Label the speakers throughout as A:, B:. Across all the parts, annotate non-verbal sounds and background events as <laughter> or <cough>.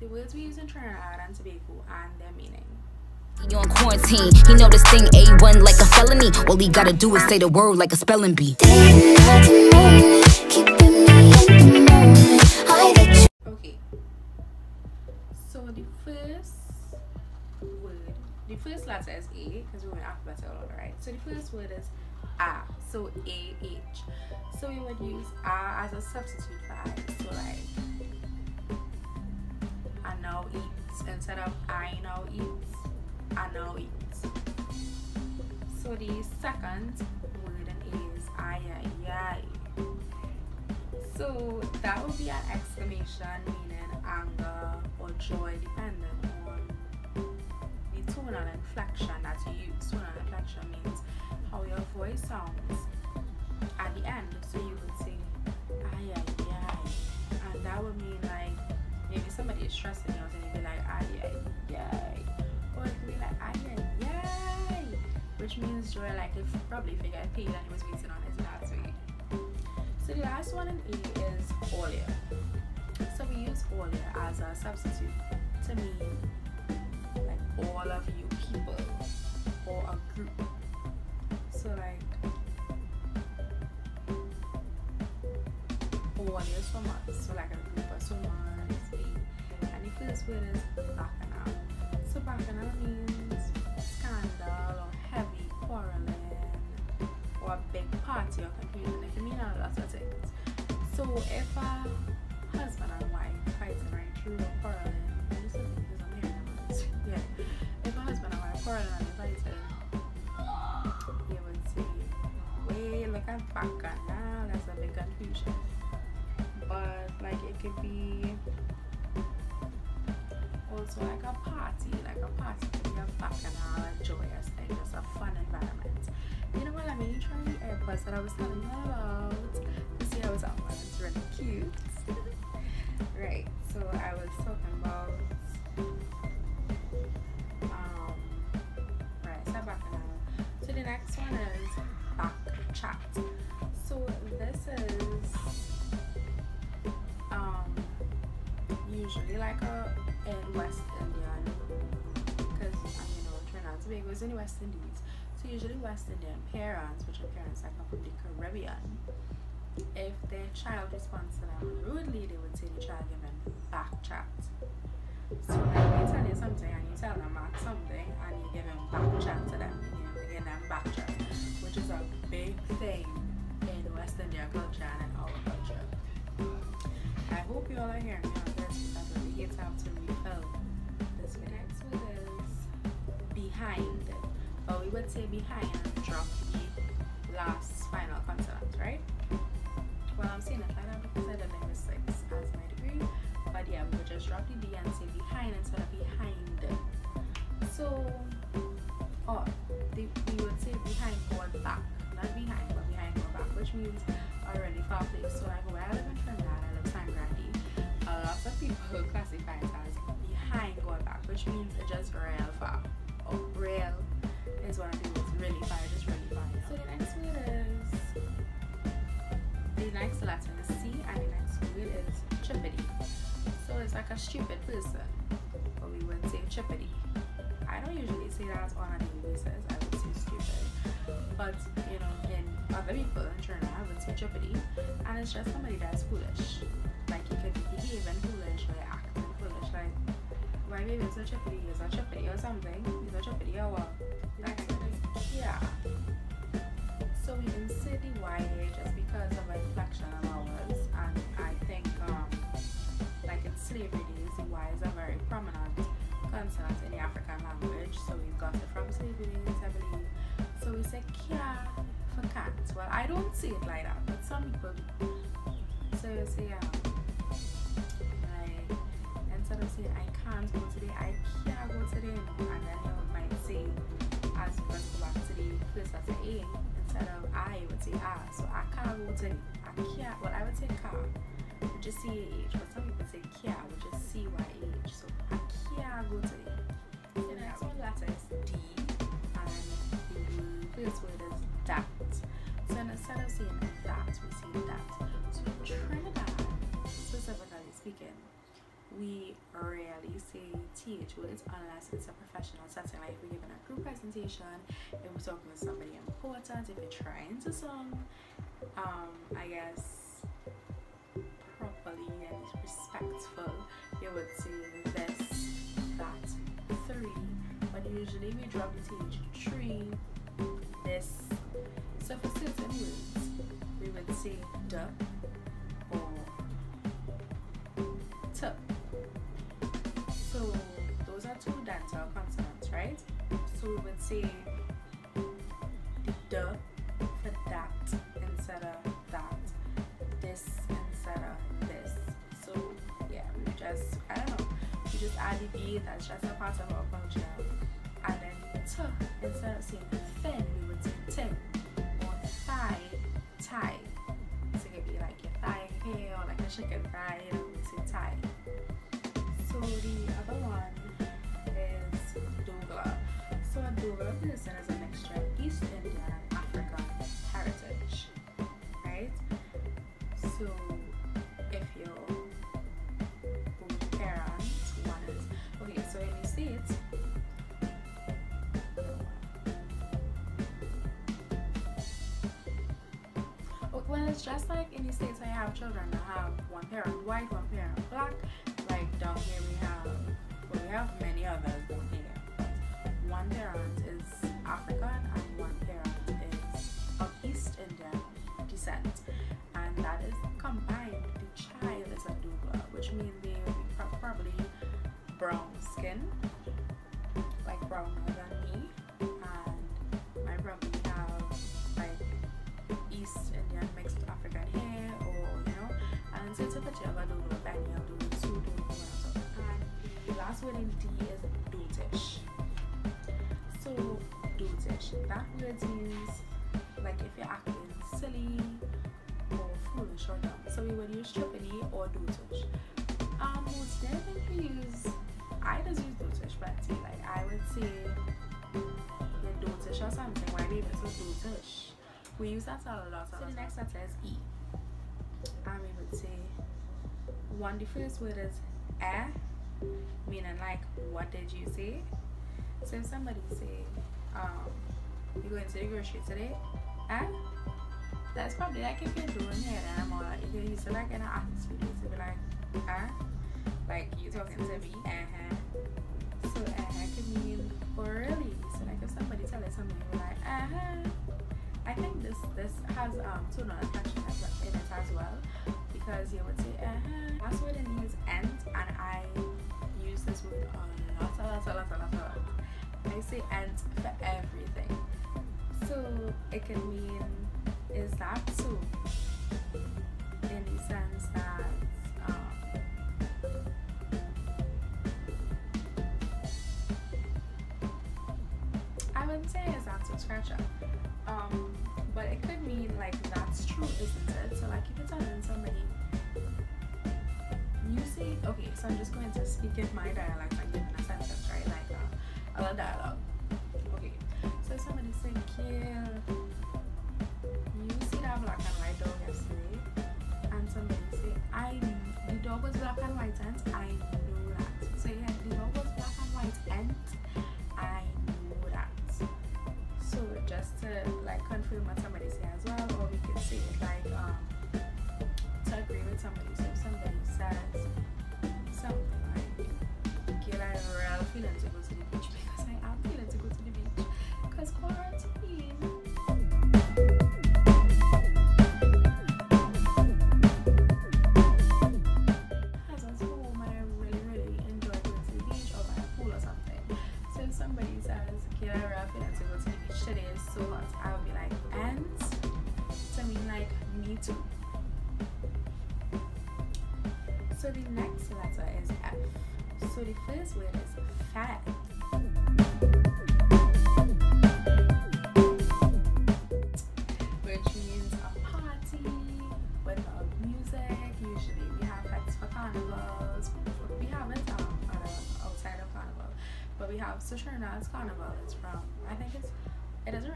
A: the words we use in Trinidad and Tobago and their meaning.
B: He on quarantine, he know this thing A1 like a felony. All he gotta do is say the word like a spelling bee.
A: Okay. So the first word, the first letter is A because we went alphabetical order, right? So the first word is A. So A H. So we would use A as a substitute for I. So like instead of I now eat. I now eat. So the second word is I I I. So that would be an exclamation meaning anger or joy depending on the tonal inflection that you use. Tonal inflection means how your voice sounds at the end. So you would say ay ay ay and that would mean maybe somebody is stressing you and you'd be like ay ay ay or it could be like ay ay ay which means joy like if probably if you get he was waiting on his last week. So the last one in E is olia. So we use olia as a substitute to mean like all of you people or a group. So like olia is from us, so like a group of someone is A. And the first word is bacchanal. So bacchanal means scandal or heavy quarreling or a big party or confusion. It can mean a lot of things. So if a husband and wife fighting right through or quarreling, <laughs> Yeah. If a husband and wife quarreling and they fighting, you would say, wait, look at bacchanal, that's a big confusion. But like it could be also like a party, like a party could be a bacchanal, a joyous thing, just a fun environment. You know what I mean? Try the AirPods that I was telling you about to see how it's on. It's really cute. right. So I was talking about um right, so back now. So the next one is back chat. So this is um usually like a in West Indian because you know Trinidad and Tobago is in the West Indies. So usually West Indian parents, which are parents that come from the Caribbean, if their child responds to them rudely, they would say the child give them back chat. So when they tell you something and you tell them back something and you give them back chat to them, you give them back chat, which is a big thing in West Indian culture and in our culture. I hope you all are hearing me because we get have to refill this. Next one is behind but we would say behind drop the last final consonant, right? Well, I'm saying like that because I did linguistics as my degree, but yeah, we would just drop the D and say behind instead of behind. So, or the, we would say behind going back, not behind, but behind going back, which means already far place. So, like where I live in which just real far real is what I do. It's really fire, just really fire. So the next word is the next letter is C and the next word is chippity. So it's like a stupid person. But we would say chippity. I don't usually say that on a daily basis. I would say stupid. But you know, in other people in Trinidad I would say chippity. And it's just somebody that's foolish. Like you could be behaving foolish or acting foolish. Like why it's a chippity, it's a chippity or something. It's a chippity or what? Next is yeah. So we insert the Y here just because of inflection of ours, and I think um, like in slavery days, the Y is a very prominent consonant in the African language. So we got it from slavery days, I believe. So we say kia for cat. Well, I don't see it like that, but some people do. So you say um, of saying I can't go today, I can't go today, and then you might say as you press back to first letter A instead of I would say ah. So I can't go today. I can't well I would say car which is C A H, but some people say kia which is C Y H. So I can't go today. We rarely say th words unless it's a professional setting like if we're giving a group presentation if we're talking to somebody important if you're trying to song um i guess properly and respectful you would say this that three but usually we drop the th tree this so for certain words we would say duh two dental consonants, right? So we would say the for that instead of that, this instead of this. So yeah, we just I don't know, we just add the B that's just a part of our function. And then the t instead of saying thin, we would say tin or thigh, tie. So it could be like your thigh here or like a chicken thigh, you know, we say tie. So the other one. So I do a Dougla person is a mixture of East Indian and African heritage, right? So if your parents, is okay. So in the states. Well, it's just like in the states, I have children that have one parent white, one parent black, like down here we have well we have many others one parent is african and one parent is of east indian descent. And that is combined the child is a dougla which means they will probably brown skin like browner than me. And might probably have like east indian mixed african hair or you know and so it's a picture of a penny of doodle two doodle and the last word in D is dotish. So dotish, that word means like if you're acting silly or foolish or dumb. So we would use trippity or dotish. Um think we use I just use dotish but see like I would say you're dotish or something. Why leave it so dotish? We use that a lot. a lot. So the next letter is E. And we would say one the first word is eh meaning like what did you say so if somebody say um you going to the grocery today eh that's probably like if you're doing hair and I'm all like you can use it like in an atmosphere to be like eh like you talking to me uh-huh. So uh-huh can mean orally so like if somebody tell us something you're like uh-huh. I think this this has um two non inflection in it as well because you would say uh-huh. Last word in use and and I use this word a lot, a lot, a lot, a lot, a lot. I say and for everything. So it can mean is that so in the sense that um, I wouldn't say it's not so scratcher. Um, but it could mean like that's true, isn't it? So like if you're telling somebody you say okay, so I'm just going to speak in my dialect and give a sentence, right? Like uh, a little dialogue. Okay. So somebody say kill you see that black and white dog yesterday and somebody say I the dog was black and white and I know that. So yeah, the dog was black and white and I know that. So just to like confirm what somebody say as well, or we can say it like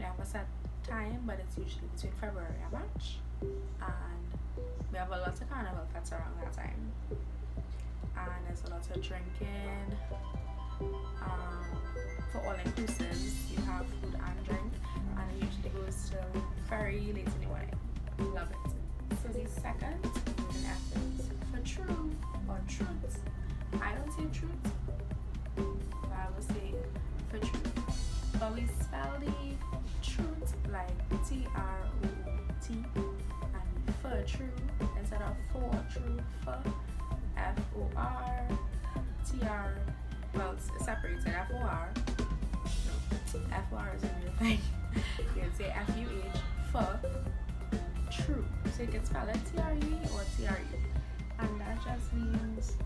A: really have a set time, but it's usually between February and March. And we have a lot of carnival fetes around that time. and there's a lot of drinking. Um, for all inclusives, you have food and drink, and it usually goes till very late in the morning. Love it. So the second in is for true or truth. I don't say truth, but I will say for truth. But we spell the truth like T R O T and for true instead of for true for F O R T R well it's separated F O R. No F O R is a real thing you can say F U H for true. So you can spell it T R E or T R U and that just means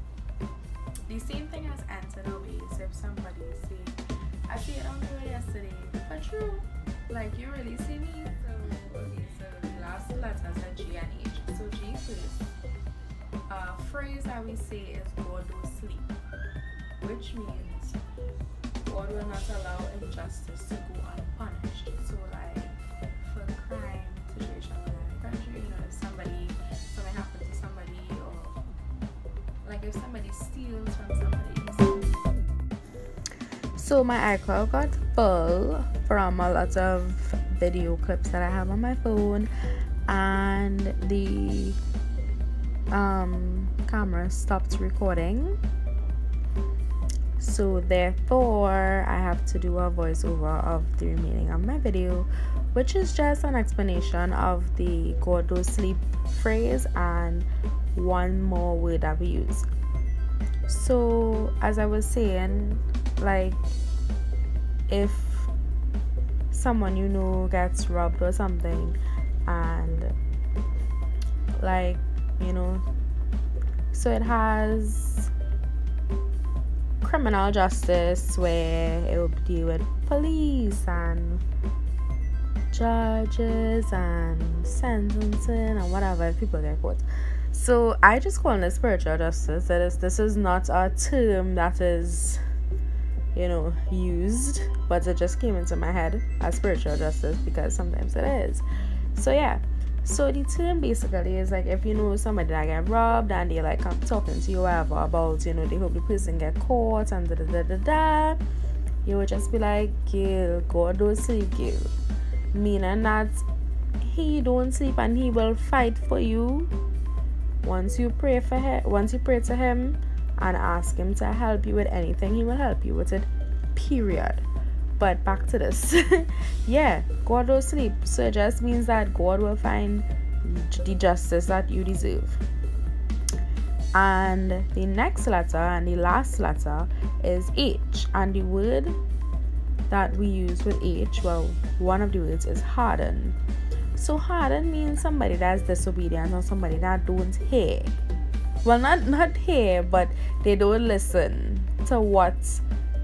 A: the same thing as antinomians if somebody say I see it on way yesterday. But true. Like you really see me? So so the last letters are G and H. So G first a uh, phrase that we say is God will sleep which means God will not allow injustice to go unpunished. So like for crime situation in the country you know if somebody something happens to somebody or like if somebody steals from somebody so my iCloud got full from a lot of video clips that I have on my phone and the um, camera stopped recording. So therefore I have to do a voiceover of the remaining of my video which is just an explanation of the God do sleep phrase and one more word that we use. So as I was saying like if someone you know gets robbed or something and like you know so it has criminal justice where it will deal with police and judges and sentencing and whatever people get caught. So i just call it spiritual justice. That is this is not a term that is you know used but it just came into my head as spiritual justice because sometimes it is. So yeah. So the term basically is like if you know somebody that get robbed and they like talking to you whatever about you know they hope the person get caught and da da da da da you would just be like girl god don't sleep girl meaning that he don't sleep and he will fight for you once you pray for him once you pray to him and ask him to help you with anything, he will help you with it. Period. But back to this. <laughs> yeah, God will sleep. So it just means that God will find the justice that you deserve. And the next letter and the last letter is H. And the word that we use with H, well, one of the words is harden. So harden means somebody that's disobedient or somebody that don't hear well not not here but they don't listen to what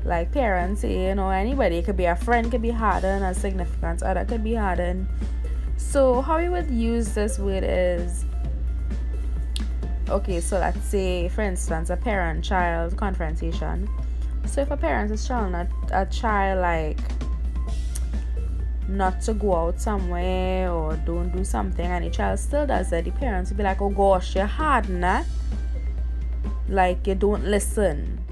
A: like parents you know anybody. It could be a friend could be hardened a significant other could be hardened so how you would use this word is okay so let's say for instance a parent child confrontation. So if a parent is telling a, a child like not to go out somewhere or don't do something and the child still does that, the parents will be like oh gosh you're hard nah. Like you don't listen